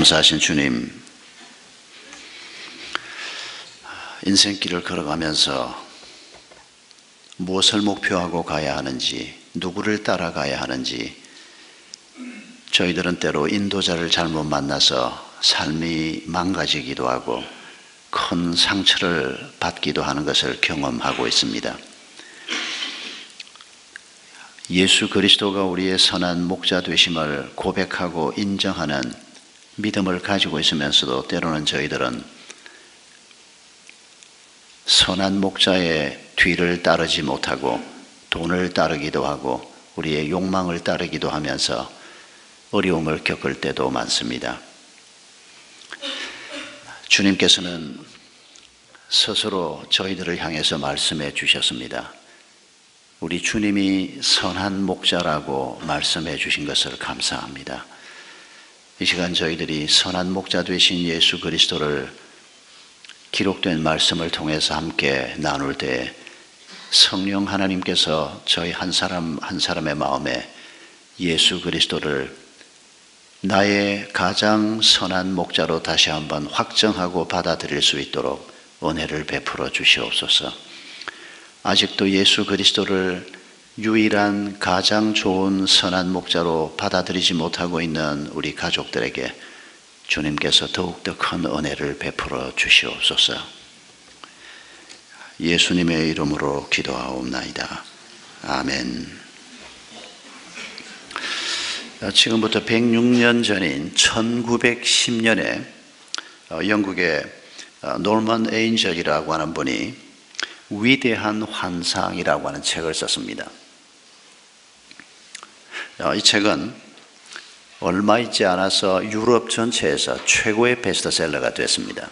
감사하신 주님, 인생길을 걸어가면서 무엇을 목표하고 가야 하는지, 누구를 따라가야 하는지, 저희들은 때로 인도자를 잘못 만나서 삶이 망가지기도 하고 큰 상처를 받기도 하는 것을 경험하고 있습니다. 예수 그리스도가 우리의 선한 목자 되심을 고백하고 인정하는 믿음을 가지고 있으면서도 때로는 저희들은 선한 목자의 뒤를 따르지 못하고 돈을 따르기도 하고 우리의 욕망을 따르기도 하면서 어려움을 겪을 때도 많습니다. 주님께서는 스스로 저희들을 향해서 말씀해 주셨습니다. 우리 주님이 선한 목자라고 말씀해 주신 것을 감사합니다. 이 시간 저희들이 선한 목자 되신 예수 그리스도를 기록된 말씀을 통해서 함께 나눌 때 성령 하나님께서 저희 한 사람 한 사람의 마음에 예수 그리스도를 나의 가장 선한 목자로 다시 한번 확정하고 받아들일 수 있도록 은혜를 베풀어 주시옵소서. 아직도 예수 그리스도를 유일한 가장 좋은 선한 목자로 받아들이지 못하고 있는 우리 가족들에게 주님께서 더욱더 큰 은혜를 베풀어 주시옵소서. 예수님의 이름으로 기도하옵나이다. 아멘. 지금부터 106년 전인 1910년에 영국의 노먼 에인절이라고 하는 분이 위대한 환상이라고 하는 책을 썼습니다. 어, 이 책은 얼마 있지 않아서 유럽 전체에서 최고의 베스트셀러가 됐습니다.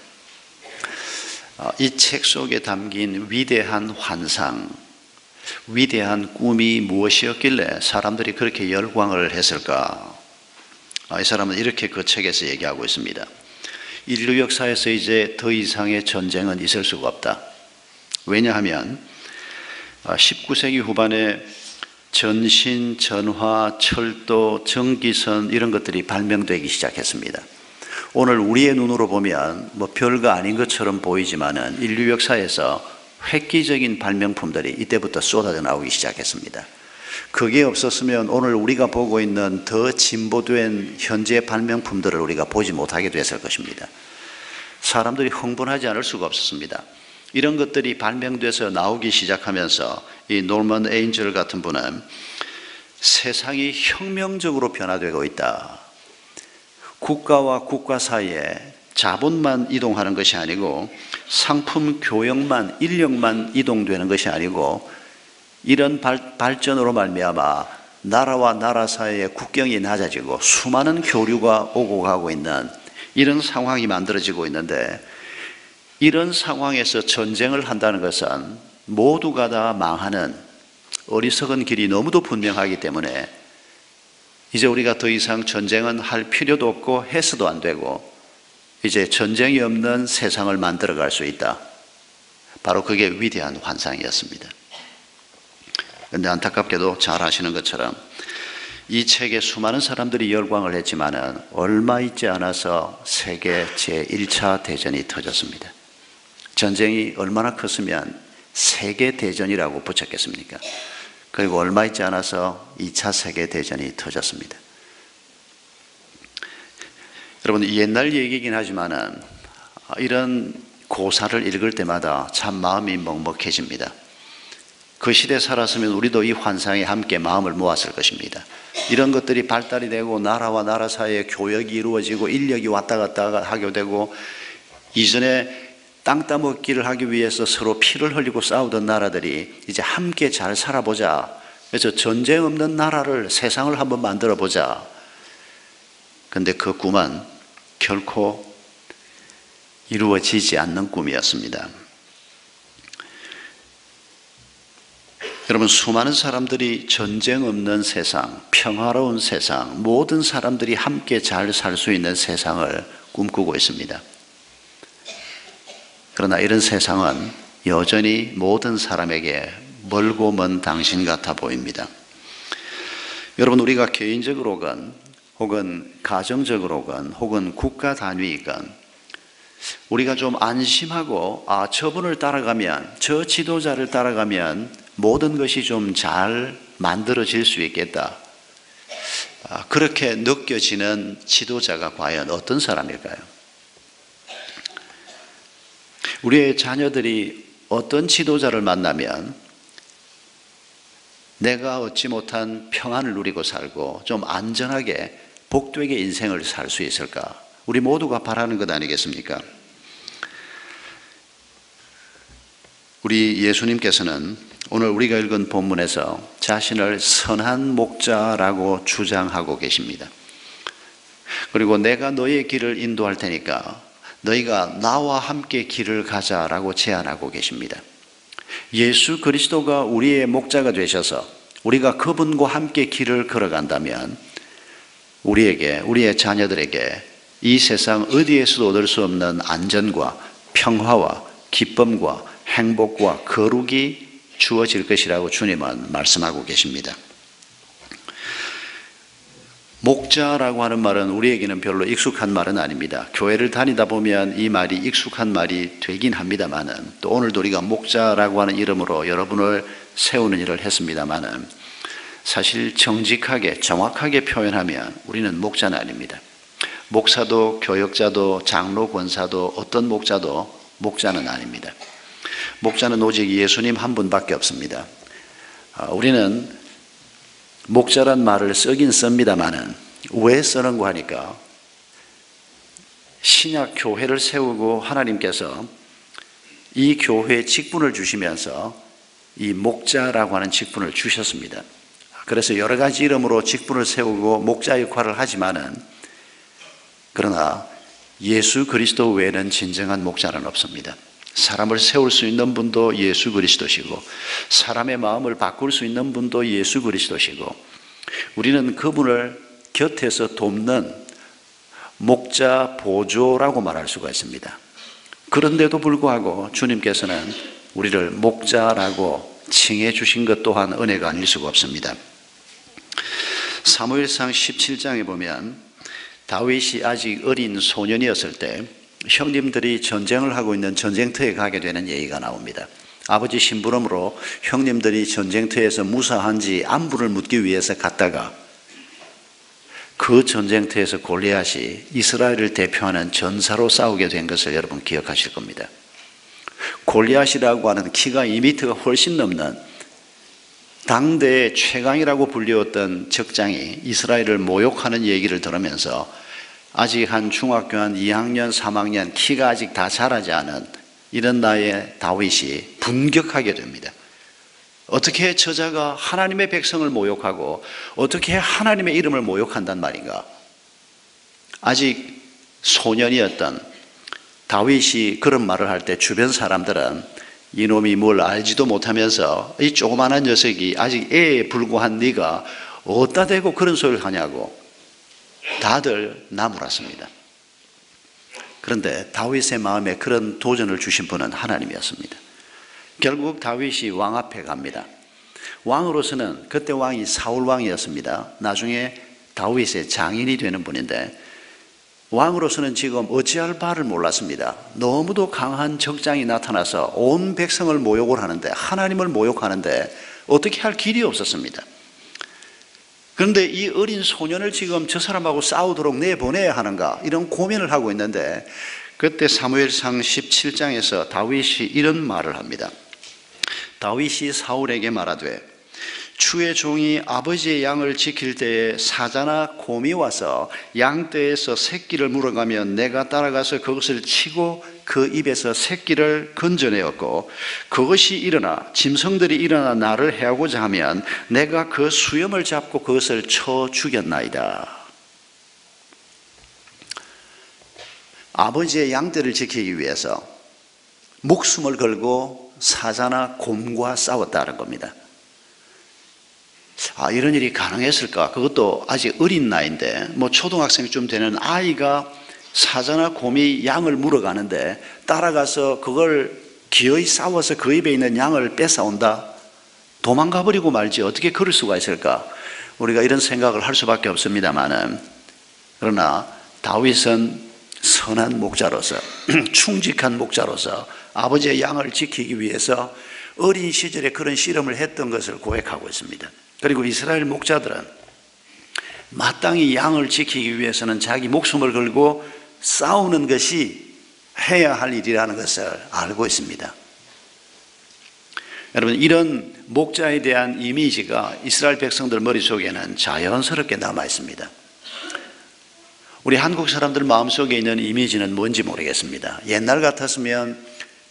어, 이책 속에 담긴 위대한 환상, 위대한 꿈이 무엇이었길래 사람들이 그렇게 열광을 했을까? 어, 이 사람은 이렇게 그 책에서 얘기하고 있습니다. 인류 역사에서 이제 더 이상의 전쟁은 있을 수가 없다. 왜냐하면 19세기 아, 후반에 전신, 전화, 철도, 전기선 이런 것들이 발명되기 시작했습니다. 오늘 우리의 눈으로 보면 뭐 별거 아닌 것처럼 보이지만은 인류 역사에서 획기적인 발명품들이 이때부터 쏟아져 나오기 시작했습니다. 그게 없었으면 오늘 우리가 보고 있는 더 진보된 현재 발명품들을 우리가 보지 못하게 됐을 것입니다. 사람들이 흥분하지 않을 수가 없었습니다. 이런 것들이 발명돼서 나오기 시작하면서 이 노먼 에인절 같은 분은 세상이 혁명적으로 변화되고 있다. 국가와 국가 사이에 자본만 이동하는 것이 아니고 상품 교역만 인력만 이동되는 것이 아니고 이런 발, 발전으로 말미암아 나라와 나라 사이의 국경이 낮아지고 수많은 교류가 오고 가고 있는 이런 상황이 만들어지고 있는데 이런 상황에서 전쟁을 한다는 것은 모두가 다 망하는 어리석은 길이 너무도 분명하기 때문에 이제 우리가 더 이상 전쟁은 할 필요도 없고 해서도 안 되고 이제 전쟁이 없는 세상을 만들어 갈 수 있다. 바로 그게 위대한 환상이었습니다. 그런데 안타깝게도 잘 아시는 것처럼 이 책에 수많은 사람들이 열광을 했지만은 얼마 있지 않아서 세계 제1차 대전이 터졌습니다. 전쟁이 얼마나 컸으면 세계 대전이라고 붙였겠습니까? 그리고 얼마 있지 않아서 2차 세계 대전이 터졌습니다. 여러분, 옛날 얘기긴 하지만은 이런 고사를 읽을 때마다 참 마음이 먹먹해집니다. 그 시대에 살았으면 우리도 이 환상에 함께 마음을 모았을 것입니다. 이런 것들이 발달이 되고 나라와 나라 사이에 교역이 이루어지고 인력이 왔다 갔다 하게 되고 이전에 땅 따먹기를 하기 위해서 서로 피를 흘리고 싸우던 나라들이 이제 함께 잘 살아보자. 그래서 전쟁 없는 나라를 세상을 한번 만들어 보자. 근데 그 꿈은 결코 이루어지지 않는 꿈이었습니다. 여러분, 수많은 사람들이 전쟁 없는 세상, 평화로운 세상, 모든 사람들이 함께 잘 살 수 있는 세상을 꿈꾸고 있습니다. 그러나 이런 세상은 여전히 모든 사람에게 멀고 먼 당신 같아 보입니다. 여러분, 우리가 개인적으로건 혹은 가정적으로건 혹은 국가 단위건 우리가 좀 안심하고 아 저분을 따라가면 저 지도자를 따라가면 모든 것이 좀 잘 만들어질 수 있겠다. 아, 그렇게 느껴지는 지도자가 과연 어떤 사람일까요? 우리의 자녀들이 어떤 지도자를 만나면 내가 얻지 못한 평안을 누리고 살고 좀 안전하게 복되게 인생을 살 수 있을까? 우리 모두가 바라는 것 아니겠습니까? 우리 예수님께서는 오늘 우리가 읽은 본문에서 자신을 선한 목자라고 주장하고 계십니다. 그리고 내가 너의 길을 인도할 테니까 너희가 나와 함께 길을 가자라고 제안하고 계십니다. 예수 그리스도가 우리의 목자가 되셔서 우리가 그분과 함께 길을 걸어간다면 우리에게, 우리의 자녀들에게 이 세상 어디에서도 얻을 수 없는 안전과 평화와 기쁨과 행복과 거룩이 주어질 것이라고 주님은 말씀하고 계십니다. 목자라고 하는 말은 우리에게는 별로 익숙한 말은 아닙니다. 교회를 다니다 보면 이 말이 익숙한 말이 되긴 합니다만은 또 오늘도 우리가 목자라고 하는 이름으로 여러분을 세우는 일을 했습니다만은 사실 정직하게 정확하게 표현하면 우리는 목자는 아닙니다. 목사도 교역자도 장로 권사도 어떤 목자도 목자는 아닙니다. 목자는 오직 예수님 한 분밖에 없습니다. 아, 우리는 목자란 말을 쓰긴 씁니다만은 왜 쓰는 거 하니까 신약 교회를 세우고 하나님께서 이 교회에 직분을 주시면서 이 목자라고 하는 직분을 주셨습니다. 그래서 여러 가지 이름으로 직분을 세우고 목자 역할을 하지만은 그러나 예수 그리스도 외에는 진정한 목자는 없습니다. 사람을 세울 수 있는 분도 예수 그리스도시고 사람의 마음을 바꿀 수 있는 분도 예수 그리스도시고 우리는 그분을 곁에서 돕는 목자 보조라고 말할 수가 있습니다. 그런데도 불구하고 주님께서는 우리를 목자라고 칭해 주신 것 또한 은혜가 아닐 수가 없습니다. 사무엘상 17장에 보면 다윗이 아직 어린 소년이었을 때 형님들이 전쟁을 하고 있는 전쟁터에 가게 되는 얘기가 나옵니다. 아버지 심부름으로 형님들이 전쟁터에서 무사한지 안부를 묻기 위해서 갔다가 그 전쟁터에서 골리앗이 이스라엘을 대표하는 전사로 싸우게 된 것을 여러분 기억하실 겁니다. 골리앗이라고 하는 키가 2미터가 훨씬 넘는 당대의 최강이라고 불리웠던 적장이 이스라엘을 모욕하는 얘기를 들으면서 아직 한 중학교 한 2학년, 3학년 키가 아직 다 자라지 않은 이런 나이의 다윗이 분격하게 됩니다. 어떻게 저자가 하나님의 백성을 모욕하고 어떻게 하나님의 이름을 모욕한단 말인가? 아직 소년이었던 다윗이 그런 말을 할 때 주변 사람들은 이놈이 뭘 알지도 못하면서 이 조그마한 녀석이 아직 애에 불과한 네가 어디다 대고 그런 소리를 하냐고 다들 나무랐습니다. 그런데 다윗의 마음에 그런 도전을 주신 분은 하나님이었습니다. 결국 다윗이 왕 앞에 갑니다. 왕으로서는 그때 왕이 사울 왕이었습니다. 나중에 다윗의 장인이 되는 분인데 왕으로서는 지금 어찌할 바를 몰랐습니다. 너무도 강한 적장이 나타나서 온 백성을 모욕을 하는데 하나님을 모욕하는데 어떻게 할 길이 없었습니다. 그런데 이 어린 소년을 지금 저 사람하고 싸우도록 내보내야 하는가 이런 고민을 하고 있는데 그때 사무엘상 17장에서 다윗이 이런 말을 합니다. 다윗이 사울에게 말하되 주의 종이 아버지의 양을 지킬 때에 사자나 곰이 와서 양떼에서 새끼를 물어가면 내가 따라가서 그것을 치고 그 입에서 새끼를 건져내었고 그것이 일어나 짐승들이 일어나 나를 해하고자 하면 내가 그 수염을 잡고 그것을 쳐 죽였나이다. 아버지의 양떼를 지키기 위해서 목숨을 걸고 사자나 곰과 싸웠다는 겁니다. 아, 이런 일이 가능했을까? 그것도 아직 어린 나이인데, 뭐 초등학생쯤 되는 아이가 사자나 곰이 양을 물어가는데 따라가서 그걸 기어이 싸워서 그 입에 있는 양을 뺏어온다? 도망가 버리고 말지 어떻게 그럴 수가 있을까? 우리가 이런 생각을 할 수밖에 없습니다만은 그러나 다윗은 선한 목자로서 충직한 목자로서 아버지의 양을 지키기 위해서 어린 시절에 그런 실험을 했던 것을 고백하고 있습니다. 그리고 이스라엘 목자들은 마땅히 양을 지키기 위해서는 자기 목숨을 걸고 싸우는 것이 해야 할 일이라는 것을 알고 있습니다. 여러분, 이런 목자에 대한 이미지가 이스라엘 백성들 머릿속에는 자연스럽게 남아 있습니다. 우리 한국 사람들 마음속에 있는 이미지는 뭔지 모르겠습니다. 옛날 같았으면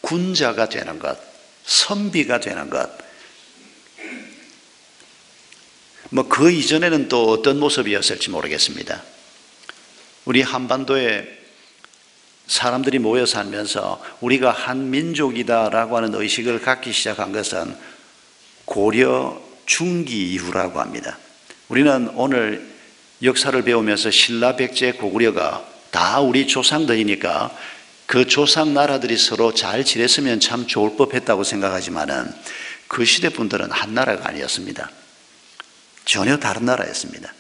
군자가 되는 것, 선비가 되는 것, 뭐 그 이전에는 또 어떤 모습이었을지 모르겠습니다. 우리 한반도에 사람들이 모여 살면서 우리가 한 민족이다라고 하는 의식을 갖기 시작한 것은 고려 중기 이후라고 합니다. 우리는 오늘 역사를 배우면서 신라 백제 고구려가 다 우리 조상들이니까 그 조상 나라들이 서로 잘 지냈으면 참 좋을 법했다고 생각하지만은 그 시대 분들은 한 나라가 아니었습니다. 전혀 다른 나라였습니다.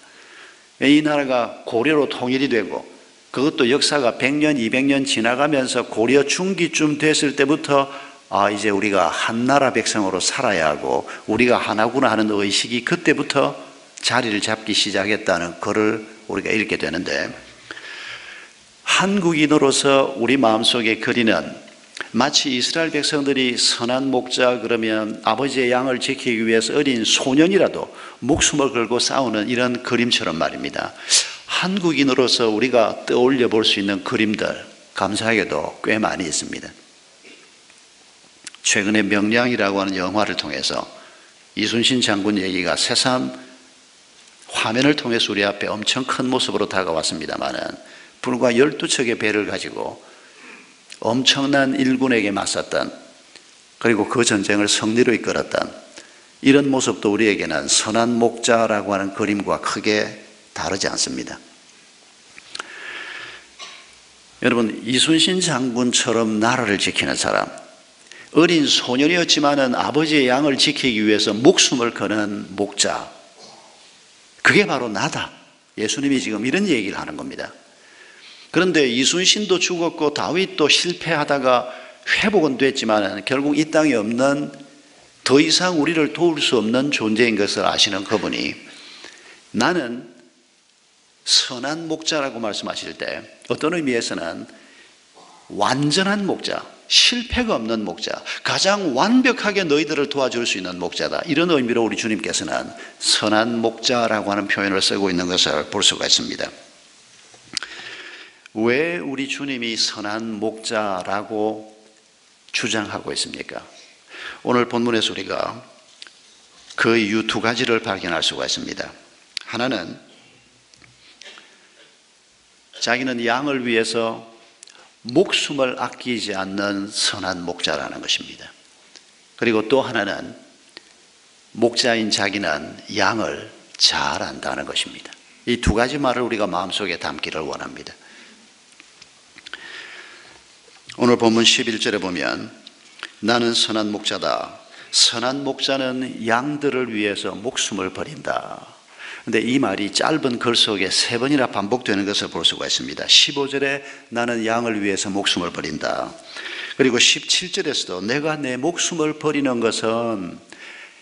이 나라가 고려로 통일이 되고 그것도 역사가 100년, 200년 지나가면서 고려 중기쯤 됐을 때부터 아, 이제 우리가 한 나라 백성으로 살아야 하고 우리가 하나구나 하는 의식이 그때부터 자리를 잡기 시작했다는 글을 우리가 읽게 되는데 한국인으로서 우리 마음속에 그리는 마치 이스라엘 백성들이 선한 목자 그러면 아버지의 양을 지키기 위해서 어린 소년이라도 목숨을 걸고 싸우는 이런 그림처럼 말입니다. 한국인으로서 우리가 떠올려 볼 수 있는 그림들 감사하게도 꽤 많이 있습니다. 최근에 명량이라고 하는 영화를 통해서 이순신 장군 얘기가 새삼 화면을 통해서 우리 앞에 엄청 큰 모습으로 다가왔습니다만은 불과 12척의 배를 가지고 엄청난 일군에게 맞섰던 그리고 그 전쟁을 승리로 이끌었던 이런 모습도 우리에게는 선한 목자라고 하는 그림과 크게 다르지 않습니다. 여러분, 이순신 장군처럼 나라를 지키는 사람, 어린 소년이었지만은 아버지의 양을 지키기 위해서 목숨을 거는 목자. 그게 바로 나다. 예수님이 지금 이런 얘기를 하는 겁니다. 그런데 이순신도 죽었고 다윗도 실패하다가 회복은 됐지만 결국 이 땅에 없는 더 이상 우리를 도울 수 없는 존재인 것을 아시는 그분이 나는 선한 목자라고 말씀하실 때 어떤 의미에서는 완전한 목자, 실패가 없는 목자, 가장 완벽하게 너희들을 도와줄 수 있는 목자다. 이런 의미로 우리 주님께서는 선한 목자라고 하는 표현을 쓰고 있는 것을 볼 수가 있습니다. 왜 우리 주님이 선한 목자라고 주장하고 있습니까? 오늘 본문에서 우리가 그 이유 두 가지를 발견할 수가 있습니다. 하나는 자기는 양을 위해서 목숨을 아끼지 않는 선한 목자라는 것입니다. 그리고 또 하나는 목자인 자기는 양을 잘 안다는 것입니다. 이 두 가지 말을 우리가 마음속에 담기를 원합니다. 오늘 본문 11절에 보면 나는 선한 목자다. 선한 목자는 양들을 위해서 목숨을 버린다. 근데 이 말이 짧은 글 속에 세 번이나 반복되는 것을 볼 수가 있습니다. 15절에 나는 양을 위해서 목숨을 버린다. 그리고 17절에서도 내가 내 목숨을 버리는 것은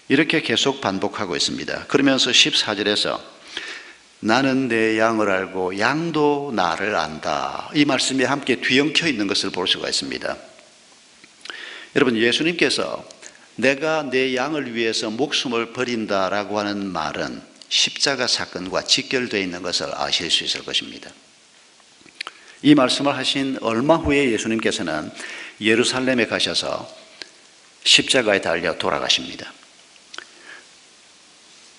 이렇게 계속 반복하고 있습니다. 그러면서 14절에서 나는 내 양을 알고 양도 나를 안다. 이 말씀이 함께 뒤엉켜 있는 것을 볼 수가 있습니다. 여러분, 예수님께서 내가 내 양을 위해서 목숨을 버린다라고 하는 말은 십자가 사건과 직결되어 있는 것을 아실 수 있을 것입니다. 이 말씀을 하신 얼마 후에 예수님께서는 예루살렘에 가셔서 십자가에 달려 돌아가십니다.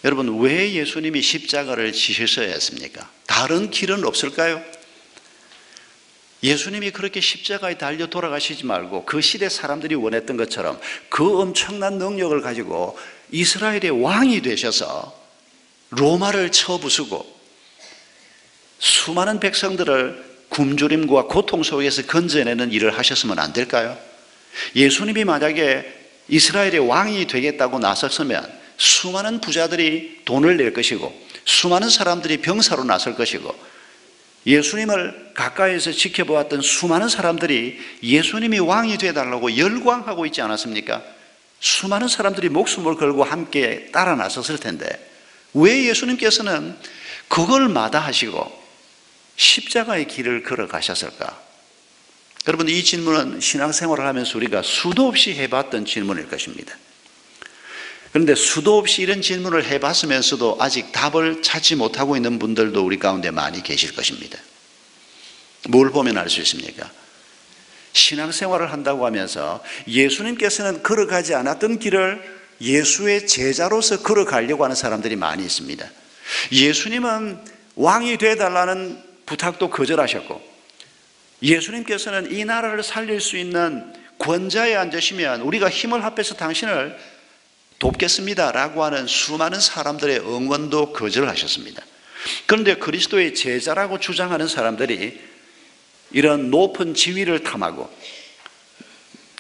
여러분, 왜 예수님이 십자가를 지셨어야 했습니까? 다른 길은 없을까요? 예수님이 그렇게 십자가에 달려 돌아가시지 말고 그 시대 사람들이 원했던 것처럼 그 엄청난 능력을 가지고 이스라엘의 왕이 되셔서 로마를 쳐부수고 수많은 백성들을 굶주림과 고통 속에서 건져내는 일을 하셨으면 안 될까요? 예수님이 만약에 이스라엘의 왕이 되겠다고 나섰으면 수많은 부자들이 돈을 낼 것이고 수많은 사람들이 병사로 나설 것이고 예수님을 가까이에서 지켜보았던 수많은 사람들이 예수님이 왕이 되어달라고 열광하고 있지 않았습니까? 수많은 사람들이 목숨을 걸고 함께 따라 나섰을 텐데 왜 예수님께서는 그걸 마다하시고 십자가의 길을 걸어가셨을까? 여러분 이 질문은 신앙생활을 하면서 우리가 수도 없이 해봤던 질문일 것입니다. 그런데 수도 없이 이런 질문을 해봤으면서도 아직 답을 찾지 못하고 있는 분들도 우리 가운데 많이 계실 것입니다. 뭘 보면 알 수 있습니까? 신앙생활을 한다고 하면서 예수님께서는 걸어가지 않았던 길을 예수의 제자로서 걸어가려고 하는 사람들이 많이 있습니다. 예수님은 왕이 되달라는 부탁도 거절하셨고, 예수님께서는 이 나라를 살릴 수 있는 권자에 앉으시면 우리가 힘을 합해서 당신을 돕겠습니다. 라고 하는 수많은 사람들의 응원도 거절하셨습니다. 그런데 그리스도의 제자라고 주장하는 사람들이 이런 높은 지위를 탐하고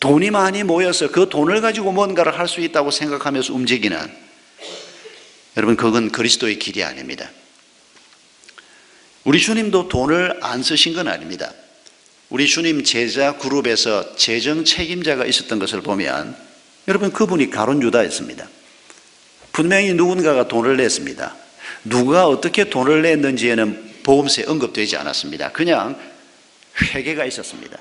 돈이 많이 모여서 그 돈을 가지고 뭔가를 할 수 있다고 생각하면서 움직이는 여러분, 그건 그리스도의 길이 아닙니다. 우리 주님도 돈을 안 쓰신 건 아닙니다. 우리 주님 제자 그룹에서 재정 책임자가 있었던 것을 보면 여러분 그분이 가론 유다였습니다. 분명히 누군가가 돈을 냈습니다. 누가 어떻게 돈을 냈는지에는 보험세 언급되지 않았습니다. 그냥 회개가 있었습니다.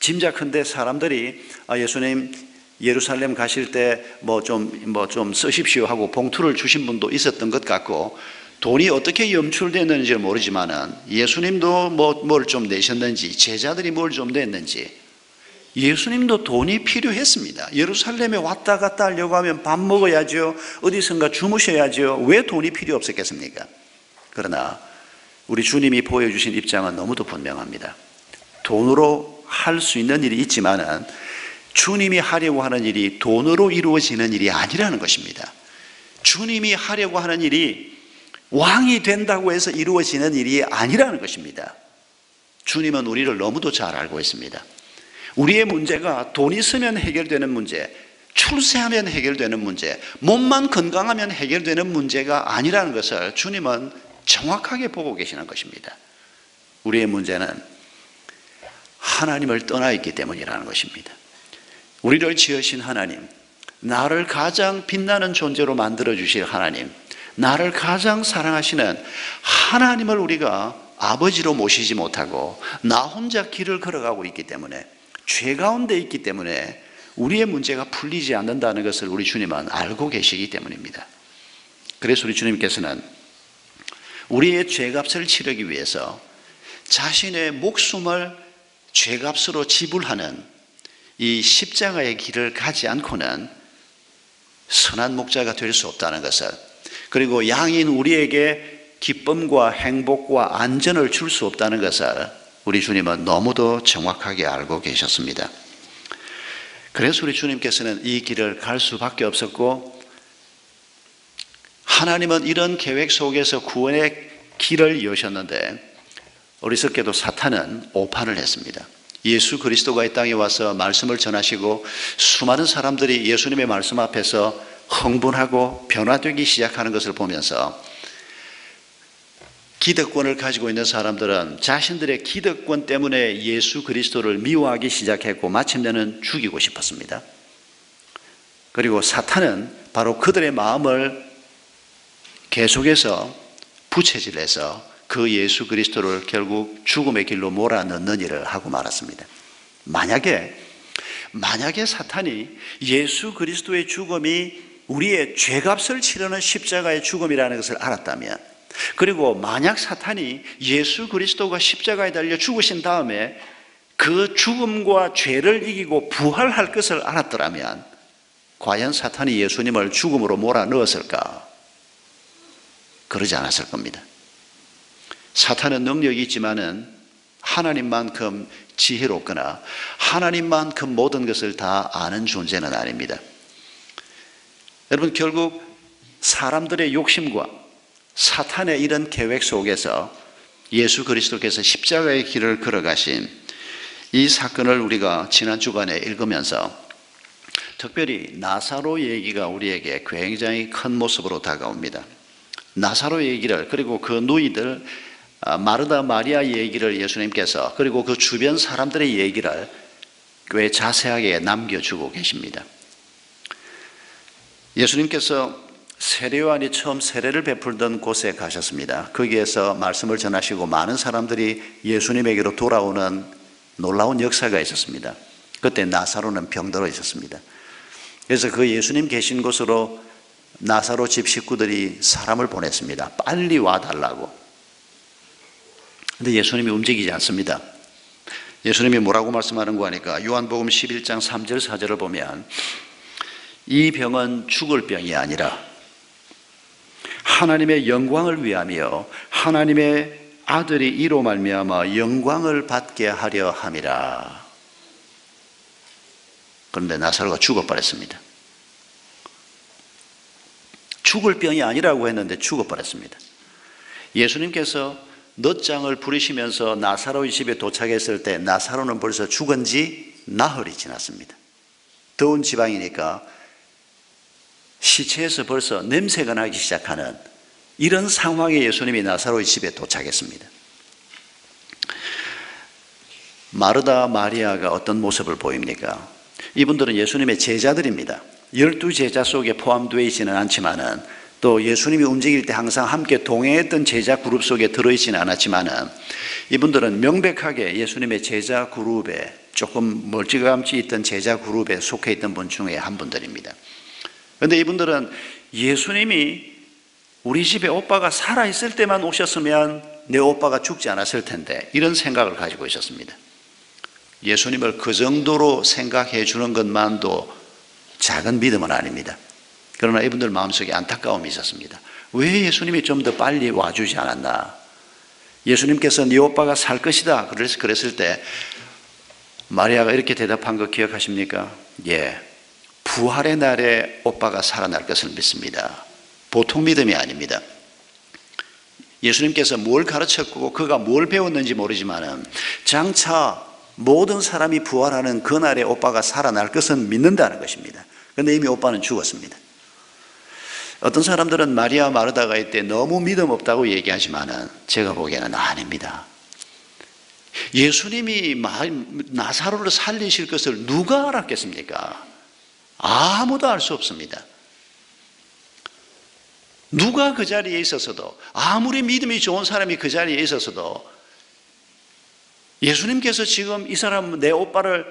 짐작컨대 사람들이 아, 예수님 예루살렘 가실 때 뭐 좀 뭐 좀 쓰십시오 하고 봉투를 주신 분도 있었던 것 같고 돈이 어떻게 염출됐는지 모르지만은 예수님도 뭐 뭘 좀 내셨는지 제자들이 뭘 좀 냈는지 예수님도 돈이 필요했습니다. 예루살렘에 왔다 갔다 하려고 하면 밥 먹어야죠. 어디선가 주무셔야죠. 왜 돈이 필요 없었겠습니까? 그러나 우리 주님이 보여주신 입장은 너무도 분명합니다. 돈으로 할 수 있는 일이 있지만은 주님이 하려고 하는 일이 돈으로 이루어지는 일이 아니라는 것입니다. 주님이 하려고 하는 일이 왕이 된다고 해서 이루어지는 일이 아니라는 것입니다. 주님은 우리를 너무도 잘 알고 있습니다. 우리의 문제가 돈 있으면 해결되는 문제, 출세하면 해결되는 문제, 몸만 건강하면 해결되는 문제가 아니라는 것을 주님은 정확하게 보고 계시는 것입니다. 우리의 문제는 하나님을 떠나 있기 때문이라는 것입니다. 우리를 지으신 하나님, 나를 가장 빛나는 존재로 만들어 주실 하나님, 나를 가장 사랑하시는 하나님을 우리가 아버지로 모시지 못하고 나 혼자 길을 걸어가고 있기 때문에 죄 가운데 있기 때문에 우리의 문제가 풀리지 않는다는 것을 우리 주님은 알고 계시기 때문입니다. 그래서 우리 주님께서는 우리의 죄값을 치르기 위해서 자신의 목숨을 죄값으로 지불하는 이 십자가의 길을 가지 않고는 선한 목자가 될 수 없다는 것을 그리고 양인 우리에게 기쁨과 행복과 안전을 줄 수 없다는 것을 우리 주님은 너무도 정확하게 알고 계셨습니다. 그래서 우리 주님께서는 이 길을 갈 수밖에 없었고 하나님은 이런 계획 속에서 구원의 길을 여셨는데 어리석게도 사탄은 오판을 했습니다. 예수 그리스도가 이 땅에 와서 말씀을 전하시고 수많은 사람들이 예수님의 말씀 앞에서 흥분하고 변화되기 시작하는 것을 보면서 기득권을 가지고 있는 사람들은 자신들의 기득권 때문에 예수 그리스도를 미워하기 시작했고 마침내는 죽이고 싶었습니다. 그리고 사탄은 바로 그들의 마음을 계속해서 부채질해서 그 예수 그리스도를 결국 죽음의 길로 몰아넣는 일을 하고 말았습니다. 만약에 만약에 사탄이 예수 그리스도의 죽음이 우리의 죄값을 치르는 십자가의 죽음이라는 것을 알았다면 그리고 만약 사탄이 예수 그리스도가 십자가에 달려 죽으신 다음에 그 죽음과 죄를 이기고 부활할 것을 알았더라면 과연 사탄이 예수님을 죽음으로 몰아 넣었을까? 그러지 않았을 겁니다. 사탄은 능력이 있지만은 하나님만큼 지혜롭거나 하나님만큼 모든 것을 다 아는 존재는 아닙니다. 여러분 결국 사람들의 욕심과 사탄의 이런 계획 속에서 예수 그리스도께서 십자가의 길을 걸어가신 이 사건을 우리가 지난 주간에 읽으면서 특별히 나사로 얘기가 우리에게 굉장히 큰 모습으로 다가옵니다. 나사로 얘기를 그리고 그 누이들 아, 마르다 마리아 얘기를 예수님께서 그리고 그 주변 사람들의 얘기를 꽤 자세하게 남겨주고 계십니다. 예수님께서 세례요한이 처음 세례를 베풀던 곳에 가셨습니다. 거기에서 말씀을 전하시고 많은 사람들이 예수님에게로 돌아오는 놀라운 역사가 있었습니다. 그때 나사로는 병들어 있었습니다. 그래서 그 예수님 계신 곳으로 나사로 집 식구들이 사람을 보냈습니다. 빨리 와달라고. 근데 예수님이 움직이지 않습니다. 예수님이 뭐라고 말씀하는 거 하니까 요한복음 11장 3절 4절을 보면 이 병은 죽을 병이 아니라 하나님의 영광을 위하며 하나님의 아들이 이로 말미암아 영광을 받게 하려 함이라. 그런데 나사로가 죽어버렸습니다. 죽을 병이 아니라고 했는데 죽어버렸습니다. 예수님께서 넛장을 부리시면서 나사로의 집에 도착했을 때 나사로는 벌써 죽은 지 나흘이 지났습니다. 더운 지방이니까 시체에서 벌써 냄새가 나기 시작하는 이런 상황에 예수님이 나사로의 집에 도착했습니다. 마르다 마리아가 어떤 모습을 보입니까? 이분들은 예수님의 제자들입니다. 열두 제자 속에 포함되어 있지는 않지만은 또 예수님이 움직일 때 항상 함께 동행했던 제자 그룹 속에 들어있지는 않았지만은 이분들은 명백하게 예수님의 제자 그룹에 조금 멀찌감치 있던 제자 그룹에 속해 있던 분 중에 한 분들입니다. 그런데 이분들은 예수님이 우리 집에 오빠가 살아있을 때만 오셨으면 내 오빠가 죽지 않았을 텐데 이런 생각을 가지고 있었습니다. 예수님을 그 정도로 생각해 주는 것만도 작은 믿음은 아닙니다. 그러나 이분들 마음속에 안타까움이 있었습니다. 왜 예수님이 좀 더 빨리 와주지 않았나? 예수님께서 네 오빠가 살 것이다. 그랬을 때 마리아가 이렇게 대답한 거 기억하십니까? 예. 부활의 날에 오빠가 살아날 것을 믿습니다. 보통 믿음이 아닙니다. 예수님께서 뭘 가르쳤고 그가 뭘 배웠는지 모르지만 장차 모든 사람이 부활하는 그날에 오빠가 살아날 것은 믿는다는 것입니다. 그런데 이미 오빠는 죽었습니다. 어떤 사람들은 마리아 마르다가 이때 너무 믿음 없다고 얘기하지만은 제가 보기에는 아닙니다. 예수님이 나사로를 살리실 것을 누가 알았겠습니까? 아무도 알 수 없습니다. 누가 그 자리에 있었어도 아무리 믿음이 좋은 사람이 그 자리에 있었어도 예수님께서 지금 이 사람 내 오빠를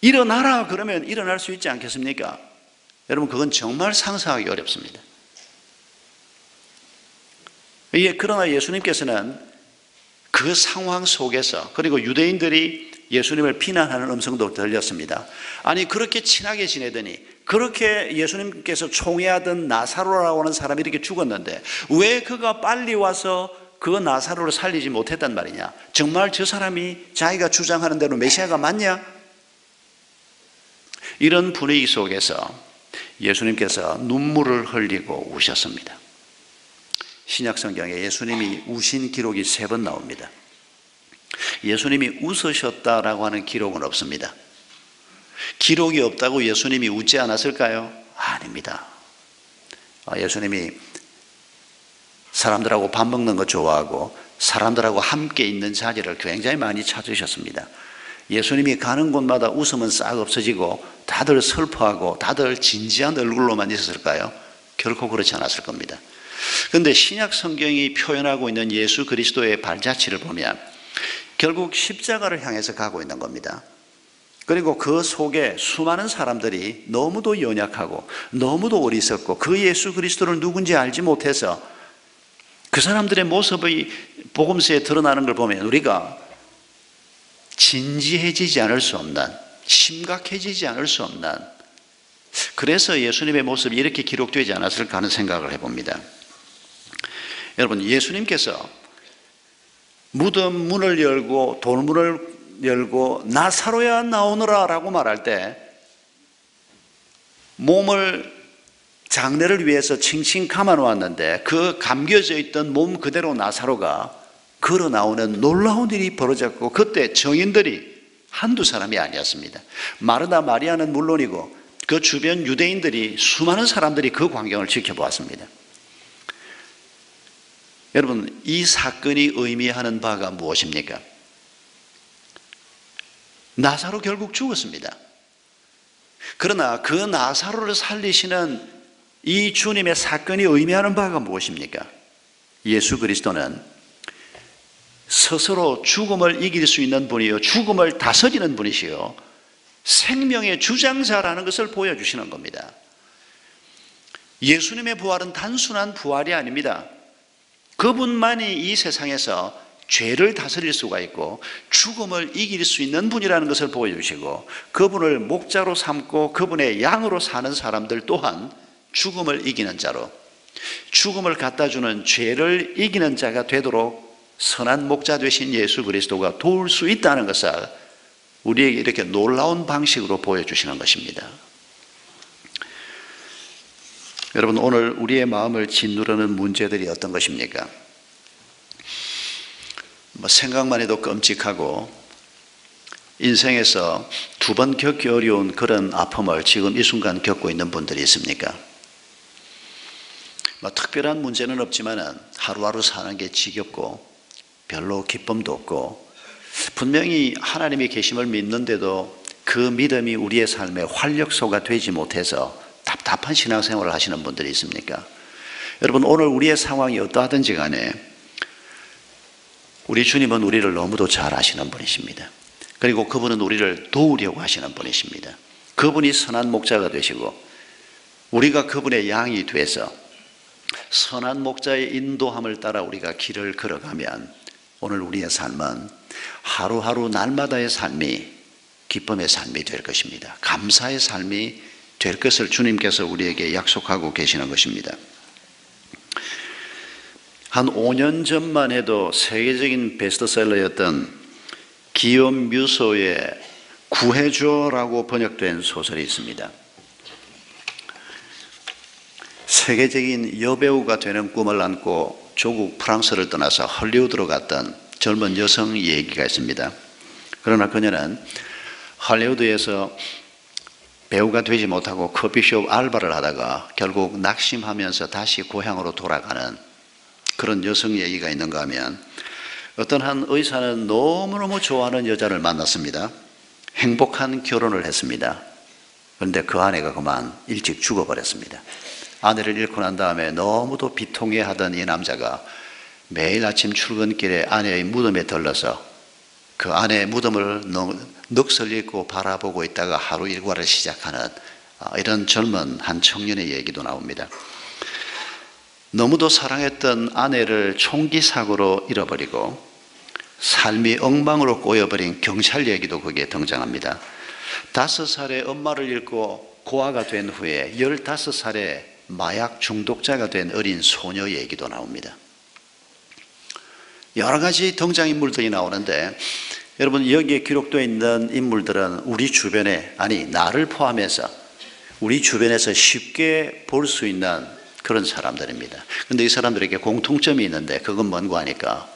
일어나라 그러면 일어날 수 있지 않겠습니까? 여러분 그건 정말 상상하기 어렵습니다. 그러나 예수님께서는 그 상황 속에서 그리고 유대인들이 예수님을 비난하는 음성도 들렸습니다. 아니 그렇게 친하게 지내더니 그렇게 예수님께서 총애하던 나사로라고 하는 사람이 이렇게 죽었는데 왜 그가 빨리 와서 그 나사로를 살리지 못했단 말이냐? 정말 저 사람이 자기가 주장하는 대로 메시아가 맞냐? 이런 분위기 속에서 예수님께서 눈물을 흘리고 우셨습니다. 신약 성경에 예수님이 우신 기록이 세 번 나옵니다. 예수님이 웃으셨다라고 하는 기록은 없습니다. 기록이 없다고 예수님이 웃지 않았을까요? 아닙니다. 아, 예수님이 사람들하고 밥 먹는 거 좋아하고 사람들하고 함께 있는 자리를 굉장히 많이 찾으셨습니다. 예수님이 가는 곳마다 웃음은 싹 없어지고 다들 슬퍼하고 다들 진지한 얼굴로만 있었을까요? 결코 그렇지 않았을 겁니다. 그런데 신약 성경이 표현하고 있는 예수 그리스도의 발자취를 보면 결국 십자가를 향해서 가고 있는 겁니다. 그리고 그 속에 수많은 사람들이 너무도 연약하고 너무도 어리석고 그 예수 그리스도를 누군지 알지 못해서 그 사람들의 모습이 복음서에 드러나는 걸 보면 우리가 진지해지지 않을 수 없는 심각해지지 않을 수 없는 그래서 예수님의 모습이 이렇게 기록되지 않았을까 하는 생각을 해봅니다. 여러분, 예수님께서 무덤 문을 열고 돌문을 열고 나사로야 나오너라 라고 말할 때 몸을 장례를 위해서 칭칭 감아 놓았는데 그 감겨져 있던 몸 그대로 나사로가 걸어 나오는 놀라운 일이 벌어졌고 그때 정인들이 한두 사람이 아니었습니다. 마르다 마리아는 물론이고 그 주변 유대인들이 수많은 사람들이 그 광경을 지켜보았습니다. 여러분, 이 사건이 의미하는 바가 무엇입니까? 나사로 결국 죽었습니다. 그러나 그 나사로를 살리시는 이 주님의 사건이 의미하는 바가 무엇입니까? 예수 그리스도는 스스로 죽음을 이길 수 있는 분이요. 죽음을 다스리는 분이시요. 생명의 주장자라는 것을 보여주시는 겁니다. 예수님의 부활은 단순한 부활이 아닙니다. 그분만이 이 세상에서 죄를 다스릴 수가 있고 죽음을 이길 수 있는 분이라는 것을 보여주시고 그분을 목자로 삼고 그분의 양으로 사는 사람들 또한 죽음을 이기는 자로 죽음을 갖다 주는 죄를 이기는 자가 되도록 선한 목자 되신 예수 그리스도가 도울 수 있다는 것을 우리에게 이렇게 놀라운 방식으로 보여주시는 것입니다. 여러분, 오늘 우리의 마음을 짓누르는 문제들이 어떤 것입니까? 뭐 생각만 해도 끔찍하고 인생에서 두 번 겪기 어려운 그런 아픔을 지금 이 순간 겪고 있는 분들이 있습니까? 뭐 특별한 문제는 없지만 하루하루 사는 게 지겹고 별로 기쁨도 없고 분명히 하나님이 계심을 믿는데도 그 믿음이 우리의 삶의 활력소가 되지 못해서 답답한 신앙생활을 하시는 분들이 있습니까? 여러분 오늘 우리의 상황이 어떠하든지 간에 우리 주님은 우리를 너무도 잘 아시는 분이십니다. 그리고 그분은 우리를 도우려고 하시는 분이십니다. 그분이 선한 목자가 되시고 우리가 그분의 양이 돼서 선한 목자의 인도함을 따라 우리가 길을 걸어가면 오늘 우리의 삶은 하루하루 날마다의 삶이 기쁨의 삶이 될 것입니다. 감사의 삶이 될 것을 주님께서 우리에게 약속하고 계시는 것입니다. 한 5년 전만 해도 세계적인 베스트셀러였던 기욤 뮤소의 구해줘라고 번역된 소설이 있습니다. 세계적인 여배우가 되는 꿈을 안고 조국 프랑스를 떠나서 헐리우드로 갔던 젊은 여성 얘기가 있습니다. 그러나 그녀는 할리우드에서 배우가 되지 못하고 커피숍 알바를 하다가 결국 낙심하면서 다시 고향으로 돌아가는 그런 여성 얘기가 있는가 하면 어떤 한 의사는 너무너무 좋아하는 여자를 만났습니다. 행복한 결혼을 했습니다. 그런데 그 아내가 그만 일찍 죽어버렸습니다. 아내를 잃고 난 다음에 너무도 비통해 하던 이 남자가 매일 아침 출근길에 아내의 무덤에 들러서 그 아내의 무덤을 넋을 잃고 바라보고 있다가 하루 일과를 시작하는 아, 이런 젊은 한 청년의 얘기도 나옵니다. 너무도 사랑했던 아내를 총기 사고로 잃어버리고 삶이 엉망으로 꼬여버린 경찰 얘기도 거기에 등장합니다. 다섯 살에 엄마를 잃고 고아가 된 후에 열다섯 살에 마약 중독자가 된 어린 소녀 얘기도 나옵니다. 여러 가지 등장인물들이 나오는데 여러분 여기에 기록되어 있는 인물들은 우리 주변에 아니 나를 포함해서 우리 주변에서 쉽게 볼 수 있는 그런 사람들입니다. 근데 이 사람들에게 공통점이 있는데 그건 뭔가 하니까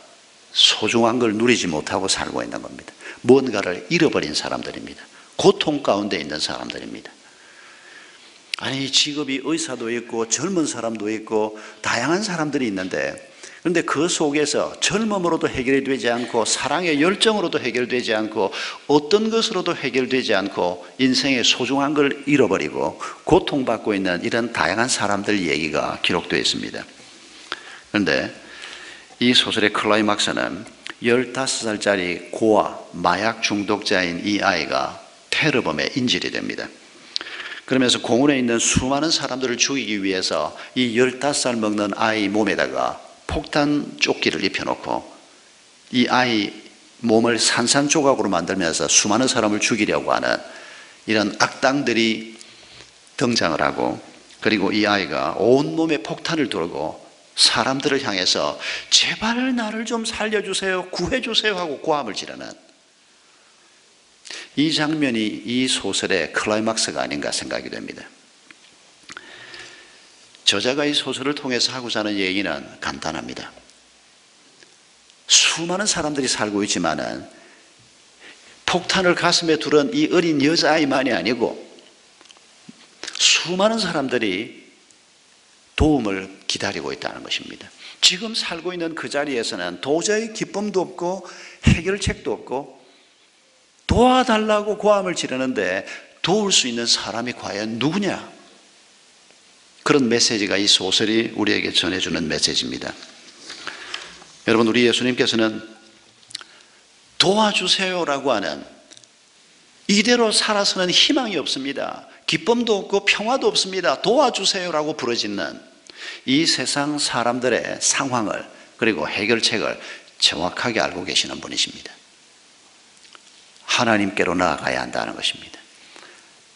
소중한 걸 누리지 못하고 살고 있는 겁니다. 뭔가를 잃어버린 사람들입니다. 고통 가운데 있는 사람들입니다. 아니, 직업이 의사도 있고 젊은 사람도 있고 다양한 사람들이 있는데 그런데 그 속에서 젊음으로도 해결이 되지 않고 사랑의 열정으로도 해결되지 않고 어떤 것으로도 해결되지 않고 인생의 소중한 걸 잃어버리고 고통받고 있는 이런 다양한 사람들 얘기가 기록되어 있습니다. 그런데 이 소설의 클라이막스는 15살짜리 고아 마약 중독자인 이 아이가 테러범에 인질이 됩니다. 그러면서 공원에 있는 수많은 사람들을 죽이기 위해서 이 15살 먹는 아이 몸에다가 폭탄 조끼를 입혀놓고 이 아이 몸을 산산조각으로 만들면서 수많은 사람을 죽이려고 하는 이런 악당들이 등장을 하고 그리고 이 아이가 온몸에 폭탄을 들고 사람들을 향해서 제발 나를 좀 살려주세요, 구해주세요 하고 고함을 지르는 이 장면이 이 소설의 클라이막스가 아닌가 생각이 됩니다. 저자가 이 소설을 통해서 하고자 하는 얘기는 간단합니다. 수많은 사람들이 살고 있지만은 폭탄을 가슴에 두른 이 어린 여자아이만이 아니고 수많은 사람들이 도움을 기다리고 있다는 것입니다. 지금 살고 있는 그 자리에서는 도저히 기쁨도 없고 해결책도 없고 도와달라고 고함을 지르는데 도울 수 있는 사람이 과연 누구냐? 그런 메시지가 이 소설이 우리에게 전해주는 메시지입니다. 여러분, 우리 예수님께서는 도와주세요라고 하는 이대로 살아서는 희망이 없습니다. 기쁨도 없고 평화도 없습니다. 도와주세요라고 부르짖는 이 세상 사람들의 상황을 그리고 해결책을 정확하게 알고 계시는 분이십니다. 하나님께로 나아가야 한다는 것입니다.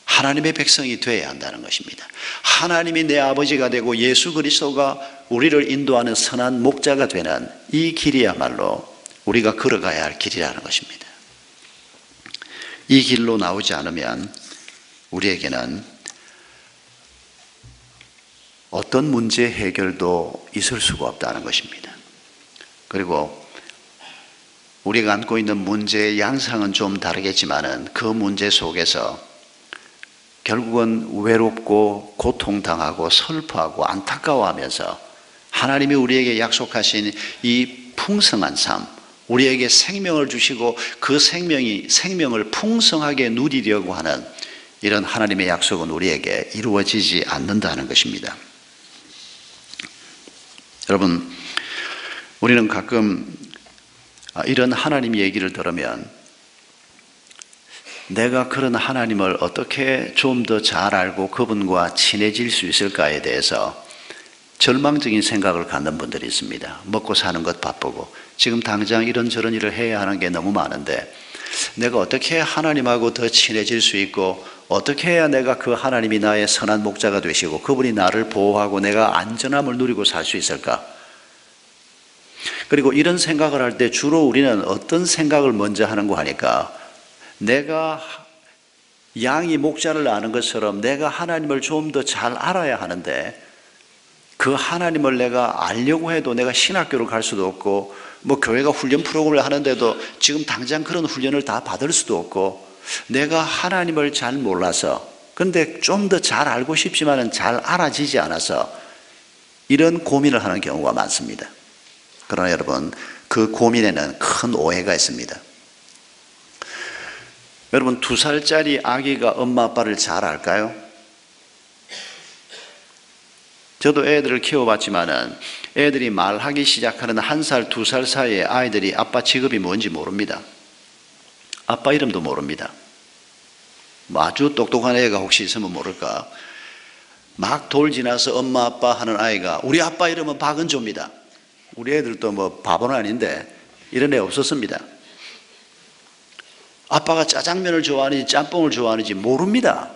하나님의 백성이 되어야 한다는 것입니다. 하나님이 내 아버지가 되고 예수 그리스도가 우리를 인도하는 선한 목자가 되는 이 길이야말로 우리가 걸어가야 할 길이라는 것입니다. 이 길로 나오지 않으면 우리에게는 어떤 문제 해결도 있을 수가 없다는 것입니다. 그리고 우리가 안고 있는 문제의 양상은 좀 다르겠지만은 그 문제 속에서 결국은 외롭고 고통당하고 슬퍼하고 안타까워하면서 하나님이 우리에게 약속하신 이 풍성한 삶, 우리에게 생명을 주시고 그 생명이 생명을 풍성하게 누리려고 하는 이런 하나님의 약속은 우리에게 이루어지지 않는다는 것입니다. 여러분, 우리는 가끔 이런 하나님 얘기를 들으면 내가 그런 하나님을 어떻게 좀 더 잘 알고 그분과 친해질 수 있을까에 대해서 절망적인 생각을 갖는 분들이 있습니다. 먹고 사는 것 바쁘고 지금 당장 이런저런 일을 해야 하는 게 너무 많은데 내가 어떻게 하나님하고 더 친해질 수 있고 어떻게 해야 내가 그 하나님이 나의 선한 목자가 되시고 그분이 나를 보호하고 내가 안전함을 누리고 살 수 있을까? 그리고 이런 생각을 할 때 주로 우리는 어떤 생각을 먼저 하는 거 하니까 내가 양이 목자를 아는 것처럼 내가 하나님을 좀 더 잘 알아야 하는데 그 하나님을 내가 알려고 해도 내가 신학교를 갈 수도 없고 뭐 교회가 훈련 프로그램을 하는데도 지금 당장 그런 훈련을 다 받을 수도 없고 내가 하나님을 잘 몰라서 근데 좀 더 잘 알고 싶지만은 잘 알아지지 않아서 이런 고민을 하는 경우가 많습니다. 그러나 여러분 그 고민에는 큰 오해가 있습니다. 여러분 두 살짜리 아기가 엄마 아빠를 잘 알까요? 저도 애들을 키워봤지만은 애들이 말하기 시작하는 한 살, 두 살 사이에 아이들이 아빠 직업이 뭔지 모릅니다. 아빠 이름도 모릅니다. 뭐 아주 똑똑한 애가 혹시 있으면 모를까. 막 돌 지나서 엄마 아빠 하는 아이가 우리 아빠 이름은 박은조입니다. 우리 애들도 뭐 바보는 아닌데 이런 애 없었습니다. 아빠가 짜장면을 좋아하는지 짬뽕을 좋아하는지 모릅니다.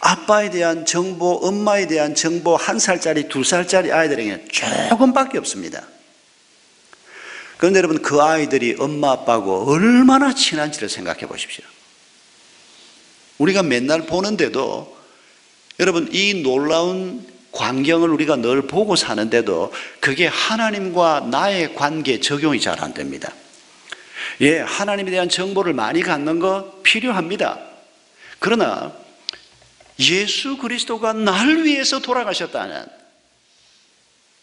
아빠에 대한 정보, 엄마에 대한 정보 한 살짜리, 두 살짜리 아이들에게 조금밖에 없습니다. 그런데 여러분 그 아이들이 엄마 아빠하고 얼마나 친한지를 생각해 보십시오. 우리가 맨날 보는데도 여러분 이 놀라운 광경을 우리가 늘 보고 사는데도 그게 하나님과 나의 관계 적용이 잘 안 됩니다. 예, 하나님에 대한 정보를 많이 갖는 거 필요합니다. 그러나 예수 그리스도가 날 위해서 돌아가셨다는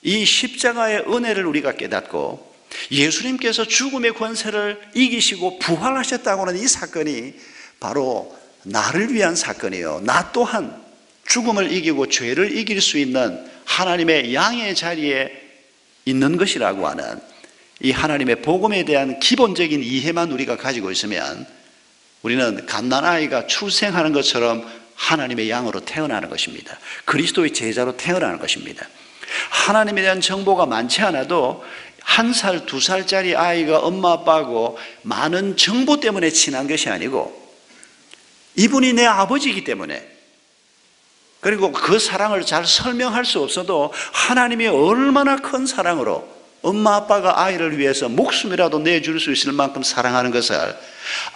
이 십자가의 은혜를 우리가 깨닫고 예수님께서 죽음의 권세를 이기시고 부활하셨다고 하는 이 사건이 바로 나를 위한 사건이요. 나 또한 죽음을 이기고 죄를 이길 수 있는 하나님의 양의 자리에 있는 것이라고 하는 이 하나님의 복음에 대한 기본적인 이해만 우리가 가지고 있으면 우리는 갓난아이가 출생하는 것처럼 하나님의 양으로 태어나는 것입니다. 그리스도의 제자로 태어나는 것입니다. 하나님에 대한 정보가 많지 않아도 한 살, 두 살짜리 아이가 엄마 아빠하고 많은 정보 때문에 친한 것이 아니고 이분이 내 아버지이기 때문에 그리고 그 사랑을 잘 설명할 수 없어도 하나님이 얼마나 큰 사랑으로 엄마 아빠가 아이를 위해서 목숨이라도 내줄 수 있을 만큼 사랑하는 것을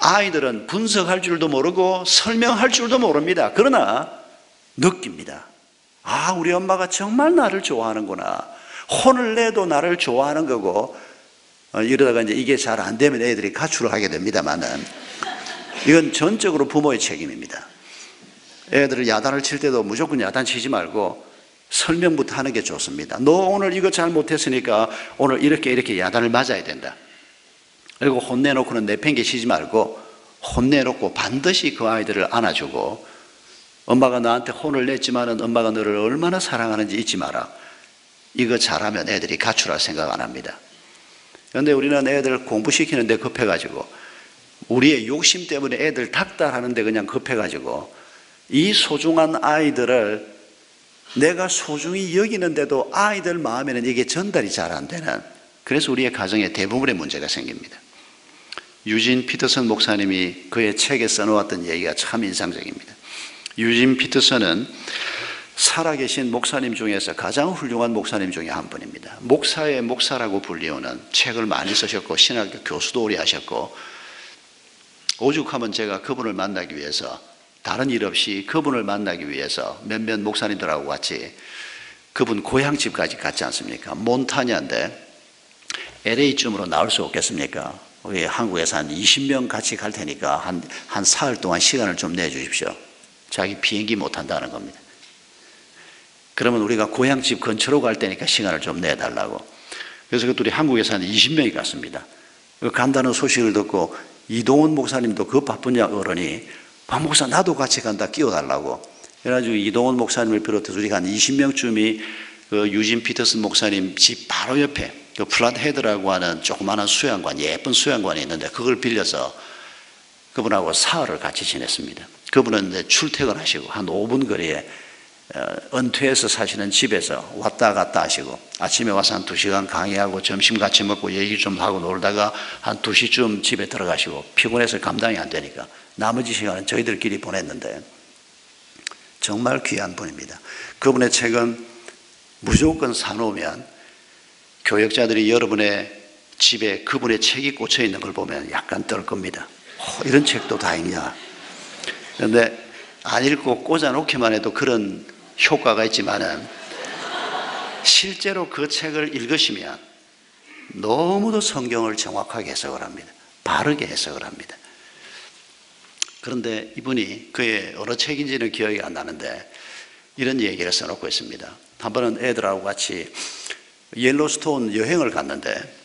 아이들은 분석할 줄도 모르고 설명할 줄도 모릅니다. 그러나 느낍니다. 아, 우리 엄마가 정말 나를 좋아하는구나. 혼을 내도 나를 좋아하는 거고, 어, 이러다가 이제 이게 잘 안 되면 애들이 가출을 하게 됩니다만은, 이건 전적으로 부모의 책임입니다. 애들을 야단을 칠 때도 무조건 야단 치지 말고, 설명부터 하는 게 좋습니다. 너 오늘 이거 잘 못했으니까 오늘 이렇게 이렇게 야단을 맞아야 된다. 그리고 혼내놓고는 내팽개치지 말고 혼내놓고 반드시 그 아이들을 안아주고 엄마가 나한테 혼을 냈지만은 엄마가 너를 얼마나 사랑하는지 잊지 마라. 이거 잘하면 애들이 가출할 생각 안 합니다. 그런데 우리는 애들 공부시키는데 급해가지고 우리의 욕심 때문에 애들 닥달하는데 그냥 급해가지고 이 소중한 아이들을 내가 소중히 여기는데도 아이들 마음에는 이게 전달이 잘 안 되는 그래서 우리의 가정에 대부분의 문제가 생깁니다. 유진 피터슨 목사님이 그의 책에 써놓았던 얘기가 참 인상적입니다. 유진 피터슨은 살아계신 목사님 중에서 가장 훌륭한 목사님 중에 한 분입니다. 목사의 목사라고 불리우는 책을 많이 쓰셨고 신학교 교수도 오래 하셨고 오죽하면 제가 그분을 만나기 위해서 다른 일 없이 그분을 만나기 위해서 몇몇 목사님들하고 같이 그분 고향집까지 갔지 않습니까? 몬타냐인데 LA쯤으로 나올 수 없겠습니까? 우리 한국에서 한 20명 같이 갈 테니까 한, 한 사흘 동안 시간을 좀 내주십시오. 자기 비행기 못 한다는 겁니다. 그러면 우리가 고향집 근처로 갈 테니까 시간을 좀 내달라고. 그래서 그들이 한국에서 한 20명이 갔습니다. 그 간다는 소식을 듣고 이동훈 목사님도 그 바쁜 어른이 박 목사 나도 같이 간다 끼워달라고. 그래가지고 이동훈 목사님을 비롯해서 우리가 한 20명쯤이 그 유진 피터슨 목사님 집 바로 옆에 그 플랫 헤드라고 하는 조그마한 수양관, 예쁜 수양관이 있는데 그걸 빌려서 그분하고 사흘을 같이 지냈습니다. 그분은 이제 출퇴근하시고 한 5분 거리에 어, 은퇴해서 사시는 집에서 왔다 갔다 하시고 아침에 와서 한 2시간 강의하고 점심 같이 먹고 얘기 좀 하고 놀다가 한 2시쯤 집에 들어가시고 피곤해서 감당이 안 되니까 나머지 시간은 저희들끼리 보냈는데 정말 귀한 분입니다. 그분의 책은 무조건 사놓으면 교역자들이 여러분의 집에 그분의 책이 꽂혀 있는 걸 보면 약간 떨 겁니다. 어, 이런 책도 다 있냐. 그런데 안 읽고 꽂아놓기만 해도 그런 효과가 있지만은 실제로 그 책을 읽으시면 너무도 성경을 정확하게 해석을 합니다. 바르게 해석을 합니다. 그런데 이분이 그의 어느 책인지는 기억이 안 나는데 이런 얘기를 써놓고 있습니다. 한 번은 애들하고 같이 옐로스톤 여행을 갔는데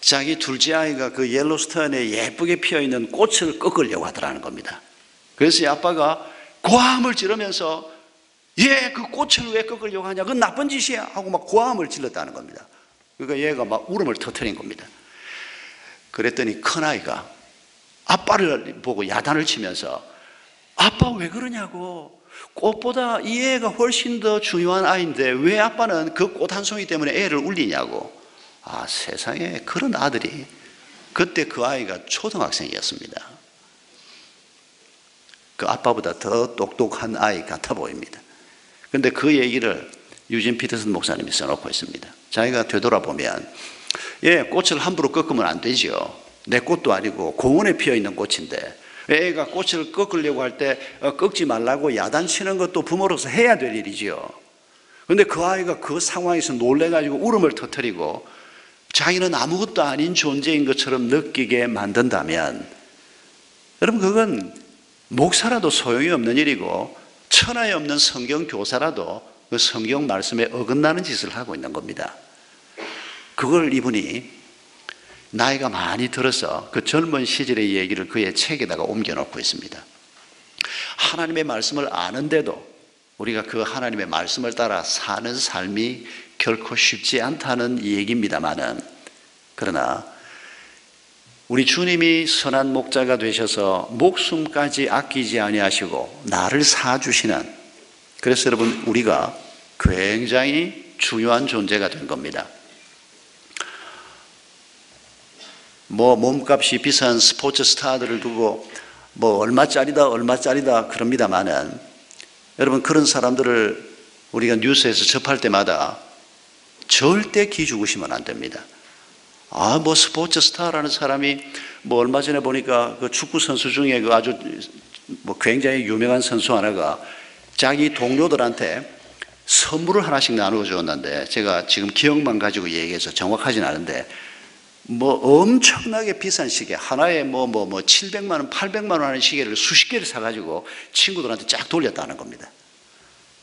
자기 둘째 아이가 그 옐로스톤에 예쁘게 피어 있는 꽃을 꺾으려고 하더라는 겁니다. 그래서 이 아빠가 고함을 지르면서 얘 그 꽃을 왜 꺾으려고 하냐? 그건 나쁜 짓이야. 하고 막 고함을 질렀다는 겁니다. 그러니까 얘가 막 울음을 터뜨린 겁니다. 그랬더니 큰 아이가 아빠를 보고 야단을 치면서 아빠 왜 그러냐고. 꽃보다 이 애가 훨씬 더 중요한 아이인데 왜 아빠는 그 꽃 한 송이 때문에 애를 울리냐고. 아, 세상에 그런 아들이 그때 그 아이가 초등학생이었습니다. 그 아빠보다 더 똑똑한 아이 같아 보입니다. 근데 그 얘기를 유진 피터슨 목사님이 써놓고 있습니다. 자기가 되돌아보면, 예, 꽃을 함부로 꺾으면 안 되죠. 내 꽃도 아니고 공원에 피어 있는 꽃인데, 애가 꽃을 꺾으려고 할때 어, 꺾지 말라고 야단치는 것도 부모로서 해야 될 일이지요. 근데 그 아이가 그 상황에서 놀래가지고 울음을 터뜨리고 자기는 아무것도 아닌 존재인 것처럼 느끼게 만든다면, 여러분, 그건 목사라도 소용이 없는 일이고 천하에 없는 성경 교사라도 그 성경 말씀에 어긋나는 짓을 하고 있는 겁니다. 그걸 이분이 나이가 많이 들어서 그 젊은 시절의 얘기를 그의 책에다가 옮겨놓고 있습니다. 하나님의 말씀을 아는데도 우리가 그 하나님의 말씀을 따라 사는 삶이 결코 쉽지 않다는 얘기입니다만은 그러나 우리 주님이 선한 목자가 되셔서 목숨까지 아끼지 아니하시고 나를 사 주시는 그래서 여러분 우리가 굉장히 중요한 존재가 된 겁니다. 뭐 몸값이 비싼 스포츠 스타들을 두고 뭐 얼마짜리다 얼마짜리다 그럽니다만은 여러분 그런 사람들을 우리가 뉴스에서 접할 때마다 절대 기죽으시면 안 됩니다. 아, 뭐 스포츠 스타라는 사람이 뭐 얼마 전에 보니까 그 축구 선수 중에 그 아주 뭐 굉장히 유명한 선수 하나가 자기 동료들한테 선물을 하나씩 나누어 주었는데 제가 지금 기억만 가지고 얘기해서 정확하진 않은데 뭐 엄청나게 비싼 시계 하나에 뭐 뭐 뭐 700만 원, 800만 원 하는 시계를 수십 개를 사 가지고 친구들한테 쫙 돌렸다는 겁니다.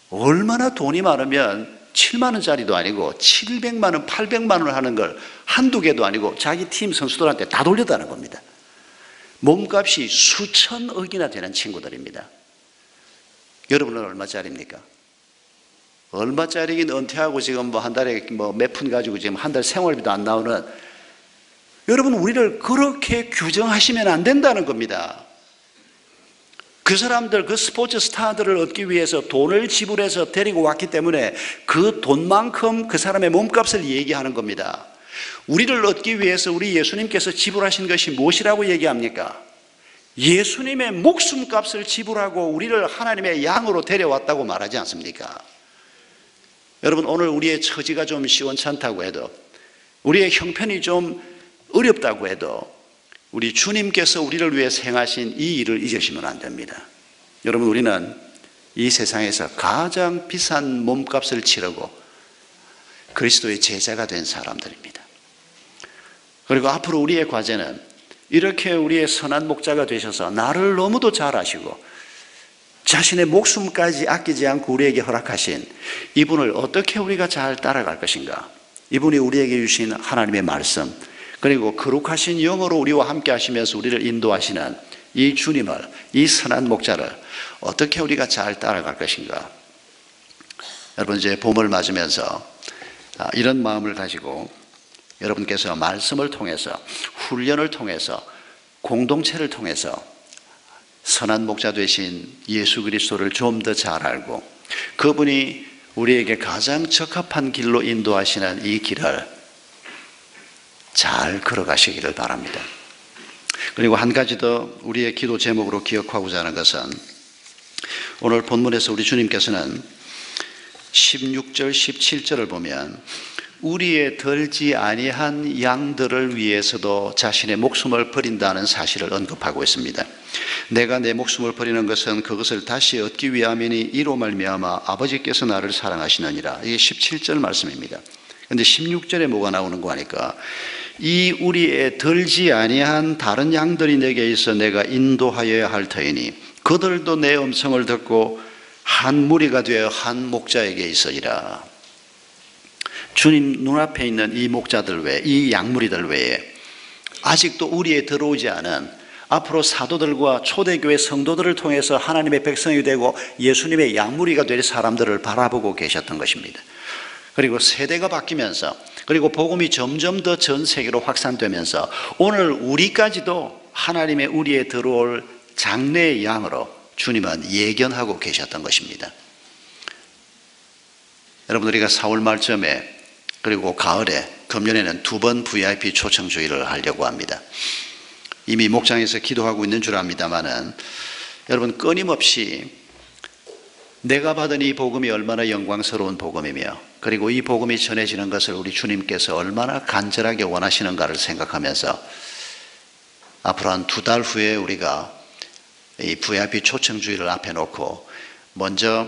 얼마나 돈이 많으면 7만 원짜리도 아니고 700만 원, 800만 원 하는 걸 한두 개도 아니고 자기 팀 선수들한테 다 돌렸다는 겁니다. 몸값이 수천억이나 되는 친구들입니다. 여러분은 얼마짜리입니까? 얼마짜리긴 은퇴하고 지금 뭐 한 달에 뭐 몇 푼 가지고 지금 한 달 생활비도 안 나오는 여러분 우리를 그렇게 규정하시면 안 된다는 겁니다. 그 사람들 그 스포츠 스타들을 얻기 위해서 돈을 지불해서 데리고 왔기 때문에 그 돈만큼 그 사람의 몸값을 얘기하는 겁니다. 우리를 얻기 위해서 우리 예수님께서 지불하신 것이 무엇이라고 얘기합니까? 예수님의 목숨값을 지불하고 우리를 하나님의 양으로 데려왔다고 말하지 않습니까? 여러분 오늘 우리의 처지가 좀 시원찮다고 해도 우리의 형편이 좀 어렵다고 해도 우리 주님께서 우리를 위해 행하신 이 일을 잊으시면 안 됩니다. 여러분 우리는 이 세상에서 가장 비싼 몸값을 치르고 그리스도의 제자가 된 사람들입니다. 그리고 앞으로 우리의 과제는 이렇게 우리의 선한 목자가 되셔서 나를 너무도 잘 아시고 자신의 목숨까지 아끼지 않고 우리에게 허락하신 이분을 어떻게 우리가 잘 따라갈 것인가? 이분이 우리에게 주신 하나님의 말씀, 그리고 거룩하신 영으로 우리와 함께 하시면서 우리를 인도하시는 이 주님을, 이 선한 목자를 어떻게 우리가 잘 따라갈 것인가? 여러분, 이제 봄을 맞으면서 아, 이런 마음을 가지고 여러분께서 말씀을 통해서 훈련을 통해서 공동체를 통해서 선한 목자 되신 예수 그리스도를 좀 더 잘 알고 그분이 우리에게 가장 적합한 길로 인도하시는 이 길을 잘 걸어가시기를 바랍니다. 그리고 한 가지 더 우리의 기도 제목으로 기억하고자 하는 것은 오늘 본문에서 우리 주님께서는 16절, 17절을 보면 우리의 덜지 아니한 양들을 위해서도 자신의 목숨을 버린다는 사실을 언급하고 있습니다. 내가 내 목숨을 버리는 것은 그것을 다시 얻기 위함이니 이로 말미암아 아버지께서 나를 사랑하시느니라. 이게 17절 말씀입니다. 근데 16절에 뭐가 나오는 거 하니까 이 우리의 덜지 아니한 다른 양들이 내게 있어 내가 인도하여야 할 터이니 그들도 내 음성을 듣고 한 무리가 되어 한 목자에게 있으리라. 주님 눈앞에 있는 이 목자들 외에, 이 양무리들 외에 아직도 우리에 들어오지 않은 앞으로 사도들과 초대교회 성도들을 통해서 하나님의 백성이 되고 예수님의 양무리가 될 사람들을 바라보고 계셨던 것입니다. 그리고 세대가 바뀌면서 그리고 복음이 점점 더 전 세계로 확산되면서 오늘 우리까지도 하나님의 우리에 들어올 장래의 양으로 주님은 예견하고 계셨던 것입니다. 여러분 우리가 4월 말쯤에 그리고 가을에 금년에는 두 번 VIP 초청 주의를 하려고 합니다. 이미 목장에서 기도하고 있는 줄 압니다만은 여러분 끊임없이 내가 받은 이 복음이 얼마나 영광스러운 복음이며 그리고 이 복음이 전해지는 것을 우리 주님께서 얼마나 간절하게 원하시는가를 생각하면서 앞으로 한 두 달 후에 우리가 이 VIP 초청 주의를 앞에 놓고 먼저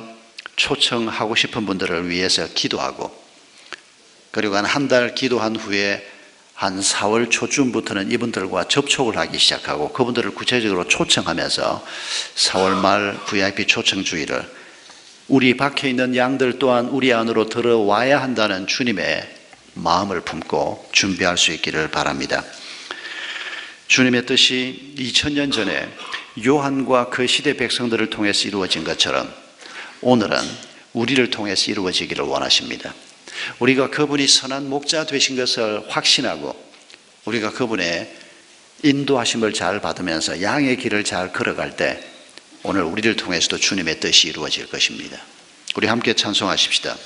초청하고 싶은 분들을 위해서 기도하고 그리고 한 한 달 기도한 후에 한 4월 초쯤부터는 이분들과 접촉을 하기 시작하고 그분들을 구체적으로 초청하면서 4월 말 VIP 초청 주의를 우리 밖에 있는 양들 또한 우리 안으로 들어와야 한다는 주님의 마음을 품고 준비할 수 있기를 바랍니다. 주님의 뜻이 2000년 전에 요한과 그 시대 백성들을 통해서 이루어진 것처럼 오늘은 우리를 통해서 이루어지기를 원하십니다. 우리가 그분이 선한 목자 되신 것을 확신하고 우리가 그분의 인도하심을 잘 받으면서 양의 길을 잘 걸어갈 때 오늘 우리를 통해서도 주님의 뜻이 이루어질 것입니다. 우리 함께 찬송하십시다.